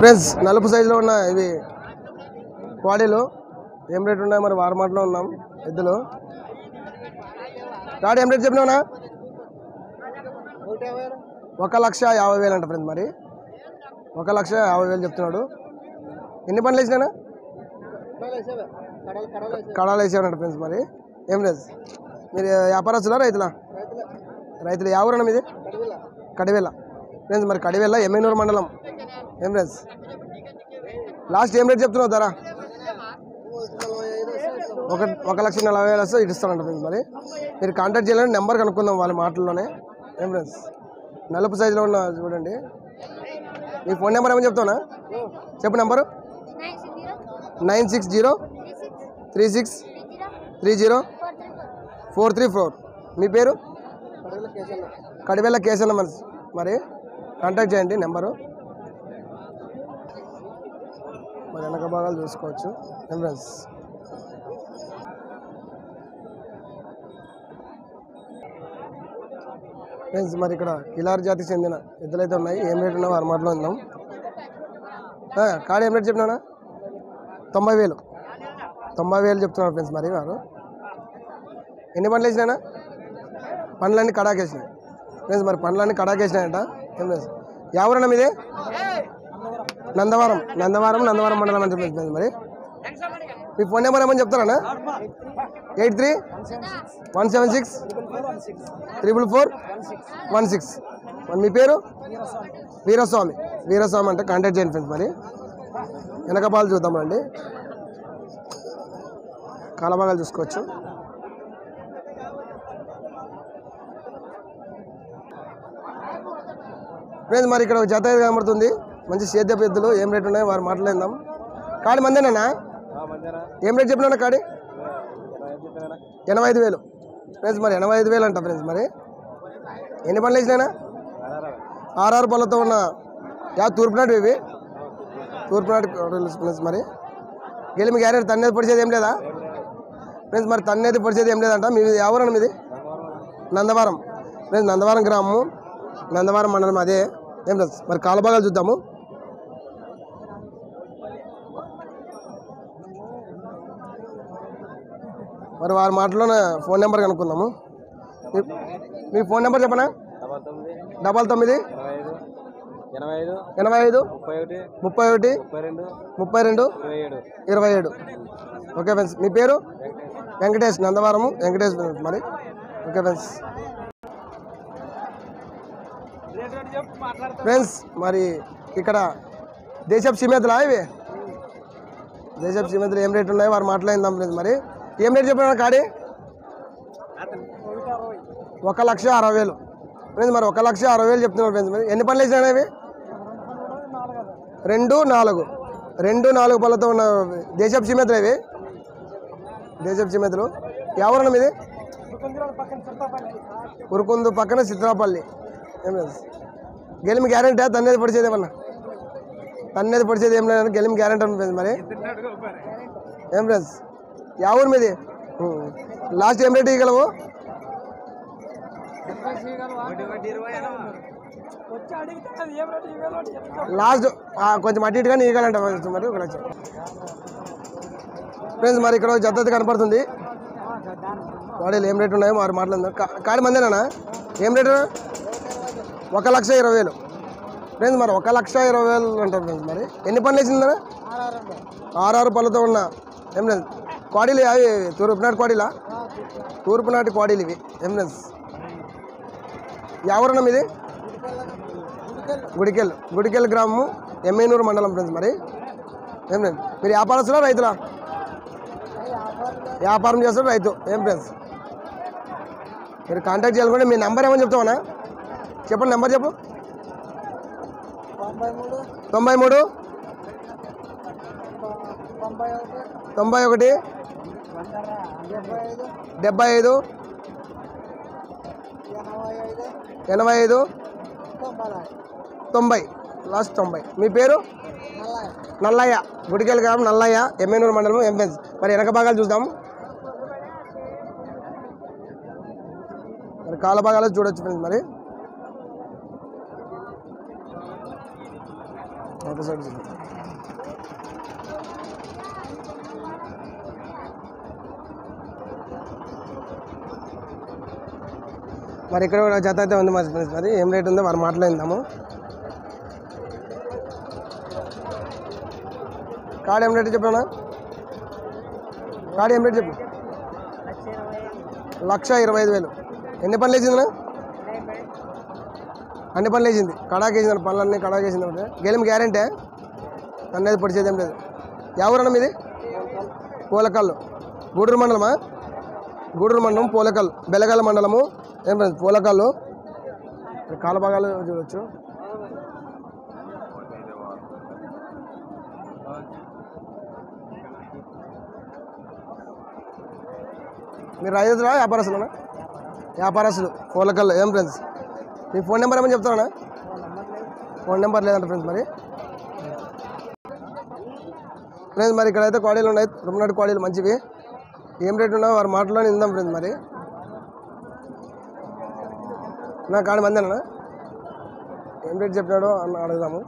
Friends నలుపు సైజులో ఉన్న ఇవి బాడీలు ఏం రేట్ ఉన్నాయి మరి వారమాటలో ఉన్నాం ఎద్దులు? రాడు ఏం రేట్ చెప్పినావునా ఒక లక్ష యాభై వేలు అంట ఫ్రెండ్స్ మరి. ఒక లక్ష యాభై వేలు చెప్తున్నాడు. ఎన్ని పనులు వేసినా కడాలు వేసేవాడు ఫ్రెండ్స్ మరి. ఏం లేదు మీరు వ్యాపారస్తులా రైతులా? రైతులు. యావరణం మీది? కడివేళ ఫ్రెండ్స్ మరి కడివేల ఎమ్మెనూరు మండలం. ఎమరేజ్ లాస్ట్ ఏం రేట్ చెప్తున్నావు ధర? ఒక ఒక లక్ష నలభై వేలు వస్తే ఇస్తానంట మరి. మీరు కాంటాక్ట్ చేయాలని నెంబర్ కనుక్కుందాం వాళ్ళ మాటల్లోనే. ఏం ఫ్రెండ్స్ నలుపు సైజులో ఉన్న చూడండి. మీ ఫోన్ నెంబర్ ఏమని చెప్తావునా? చెప్పు number. Nine six zero three six three zero four three four. మీ పేరు? కడివేళ కేసన్న మరి మరి కాంటాక్ట్ చేయండి నెంబరు. మరి వెనక భాగాలు చూసుకోవచ్చు. ఎంబ్రెన్స్ ఫ్రెండ్స్ మరి ఇక్కడ కిలార్ జాతికి చెందిన ఎద్దులైతే ఉన్నాయి. ఏం రేట్ ఉన్నావు అరమాటలో ఉందాం. కాడ ఏం రేట్ చెప్పినా తొంభై వేలు. తొంభై వేలు చెప్తున్నారు ఫ్రెండ్స్ మరి వారు. ఎన్ని పండ్లు వేసినా పండ్లన్నీ కడాకేసినాయి. ఫ్రెండ్స్ మరి పండ్లన్నీ కడాకేసినాయంట. ఏం ఫ్రెండ్స్ ఎవరన్నా మీదే? నందవరం నందవరం నందవరం మండలం అని చెప్పేసి మరి. మీ ఫోన్ నెంబర్ ఏమని చెప్తారా eight three one seven six triple four one six. మీ పేరు? వీరస్వామి. వీరస్వామి అంటే కాంటాక్ట్ చేయండి ఫ్రెండ్స్ మరి. వెనక పాలు చూద్దామండి కాలభాగాలు చూసుకోవచ్చు. ఫ్రెండ్స్ మరి ఇక్కడ ఒక జత కనబడుతుంది. మంచి సేద్యపు ఎద్దులు ఏం రేట్ ఉన్నాయి వారు మాట్లాడదాం కాడి మందేనా ఏం రేట్ చెప్పినా కాడి? ఎనభై ఐదు వేలు. ఫ్రెండ్స్ మరి ఎనభై ఐదు వేలు అంట ఫ్రెండ్స్ మరి. ఎన్ని పనులు వేసినాయినా? ఆర్ఆర్ పళ్ళతో ఉన్న యా తూర్పునాడు ఇవి. తూర్పునాడు ఫ్రెండ్స్ మరి. గెలిమి గ్యారెంటీ తన్నేది పొడిచేది ఏం లేదా? ఫ్రెండ్స్ మరి తన్నేది పొడిచేది ఏం లేదంట. మీది ఎవరన్నా మీది? నందవరం. ఫ్రెండ్స్ నందవరం గ్రామము. నందవరం మండలం అదే. ఏం లేదు మరి కాలభాగాలు చూద్దాము. మరి వారి మాటలోనే ఫోన్ నెంబర్ కనుక్కుందాము. మీ- ఫోన్ నెంబర్ చెప్పనా? డబల్ తొమ్మిది. ఎనభై ఐదు. ముప్పై ఒకటి. ముప్పై రెండు. ఇరవై ఏడు. ఓకే ఫ్రెండ్స్ మీ పేరు? వెంకటేష్ నందవరము. వెంకటేష్ మరి. Okay friends. ఫ్రెండ్స్ మరి ఇక్కడ దేశపు సీమేతలా ఇవి? దేశపు సీమేతలు ఏం రేట్ ఉన్నాయి? వారు మాట్లాడిందాం ఫ్రెండ్స్ మరి. ఏం రేట్ చెప్పిన కాడి? ఒక లక్ష అరవై వేలు. ఫ్రెండ్స్ మరి ఒక లక్ష అరవై వేలు చెప్తున్నారు ఫ్రెండ్స్. మరి ఎన్ని పనులు వేసినా అవి? రెండు నాలుగు. రెండు నాలుగు పళ్ళతో ఉన్న దేశపు చిమెతలు ఇవి దేశపు చిమెతలు ఎవరన్నా మీది? ఉరుకుందు పక్కన చిత్రాపల్లి. ఏం లేదు. గెలిమి గ్యారెంటీ తన్నేది పడిచేది ఏమన్నా? తన్నేది పడిచేది ఏం లేదు గెలిమి గ్యారంటీ ఉంటుంది మరి. ఏం ఫ్రెండ్స్? యా ఊరు మీది? లాస్ట్ ఏం రేట్ ఇవ్వగలవు లాస్ట్ కొంచెం అటు ఇటుగా ఇవ్వగలంట మరి ఒక లక్ష. ఫ్రెండ్స్ మరి ఇక్కడ జద్దతి కనపడుతుంది. వాడీలు ఏం రేట్ ఉన్నాయో మరి మాట్లాడదాం కాడి మందేనా ఏం రేటు? ఒక లక్ష ఇరవై వేలు. ఫ్రెండ్స్ మరి ఒక లక్ష ఇరవై వేలు అంటారు ఫ్రెండ్స్ మరి. ఎన్ని పనులు వేసిందా ఆరు పళ్ళతో ఉన్న. ఏం లేదు. కోడీలు అవి తూర్పునాటి క్వాడీలా తూర్పునాటి కోడీలు ఇవి ఏం ఎవరున్నాం ఇది? గుడికెల్ గుడికెల్ గ్రామము ఎమ్మెనూరు మండలం ఫ్రెండ్స్ మరి. ఏం లేదు మీరు వ్యాపారస్తులా రైతులా? వ్యాపారం చేస్తారు రైతు? ఏం ఫ్రెండ్స్? మీరు కాంటాక్ట్ చేయాలనుకుంటే మీ నెంబర్ ఏమని చెప్తామన్నా చెప్పండి నెంబర్ చెప్పు. తొంభై మూడు. తొంభై ఒకటి. డెబ్బై ఐదు. ఎనభై ఐదు. తొంభై. లాస్ట్ తొంభై. మీ పేరు? నల్లయ్య. గుడికెళ్ళి గ్రామం నల్లయ్య. ఎమ్మెనూరు మండలం ఎంఎస్ మరి వెనక భాగాలు చూద్దాం. మరి కాల భాగాలు చూడొచ్చు ఫ్రెండ్స్ మరి. ఒక మరి ఇక్కడ కూడా జత అయితే ఉంది మరి మరి ఏం రేట్ ఉందో మరి మాట్లాడిందాము. కాడ ఏం రేట్ చెప్పానా కాడ ఏం రేట్ చెప్పు? లక్ష ఇరవై ఐదు వేలు. ఎన్ని పనులు వేసిందినా అన్ని? పనులు వేసింది. కడాకి వేసింది పనులన్నీ కడాకి వేసింది అంటే గేలం గ్యారంటీ? అనేది పొడిచేది ఏం లేదు. ఎవరన్నా మీది? పూలకల్లు. గూడూరు మండలమా? గూడూరు మండలం పూలకల్ బెలగల మండలము. ఏం ఫ్రెండ్స్ పూలకల్లు కాల కాలభాగాలు చూడొచ్చు. మీరు రైతులా వ్యాపారస్తులనా వ్యాపారస్తులు పూలకల్లు ఏం ఫ్రెండ్స్ మీ ఫోన్ నెంబర్ ఏమని చెప్తారా ఫోన్ నెంబర్ లేదంట ఫ్రెండ్స్ మరి. ఫ్రెండ్స్ మరి ఇక్కడైతే కోడీలు ఉన్నాయి రుమనాటి కోడీలు మంచివి. ఏం రేట్ ఉన్నాయో వారు మాటలోనే ఇందాం ఫ్రెండ్స్ మరి. నా కాడ మంది అన్న ఏం రేట్ చెప్పినాడో అన్న అడుగుదాము.